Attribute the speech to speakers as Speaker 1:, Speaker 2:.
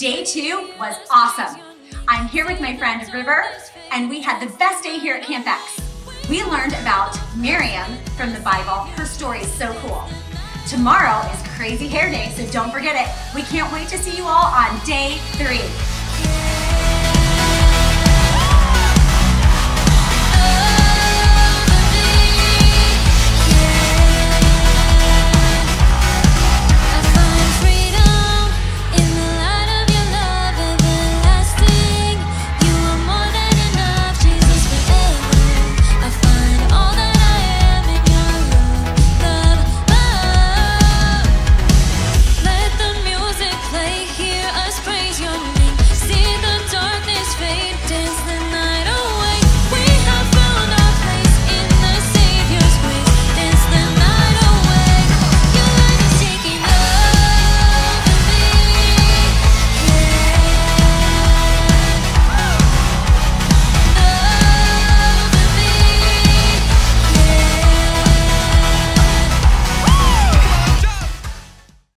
Speaker 1: Day two was awesome. I'm here with my friend River, and we had the best day here at Camp X. We learned about Miriam from the Bible. Her story is so cool. Tomorrow is Crazy Hair Day, so don't forget it. We can't wait to see you all on day three.